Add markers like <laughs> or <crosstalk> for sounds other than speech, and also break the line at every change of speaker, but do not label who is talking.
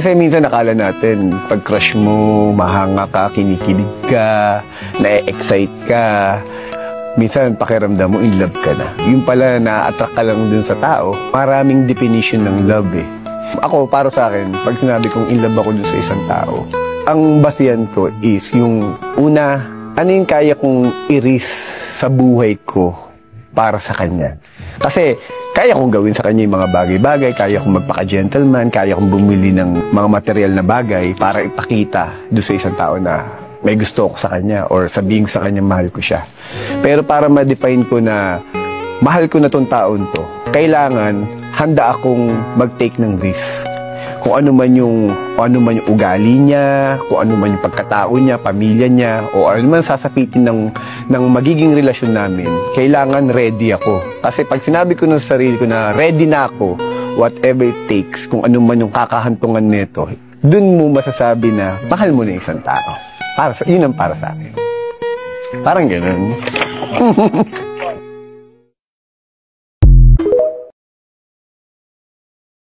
Kasi minsan nakala natin, pag crush mo, mahanga ka, kinikilig ka, na-excite ka, minsan pakiramdam mo in love ka na. Yung pala na-attract ka lang dun sa tao, maraming definition ng love eh. Ako, para sa akin, pag sinabi kong in love ako dun sa isang tao, ang basihan ko is yung una, ano yung kaya kong i-risk sa buhay ko para sa kanya. Kasi kaya kong gawin sa kanya yung mga bagay-bagay, kaya kong magpaka-gentleman, kaya kong bumili ng mga material na bagay para ipakita doon sa isang tao na may gusto ako sa kanya or sabihin ko sa kanya mahal ko siya. Pero para ma-define ko na mahal ko na tong taon to, kailangan handa akong mag-take ng risk kung ano man yung kung ano man yung ugali niya, kung ano man yung pagkatao niya, pamilya niya, o ano man sasapitin ng ng magiging relasyon namin, kailangan ready ako. Kasi pag sinabi ko ng sarili ko na ready na ako, whatever it takes, kung ano man yung kakahantungan nito, dun mo masasabi na mahal mo na isang tao. Para sa, yun ang para sa akin. Parang ganun. <laughs>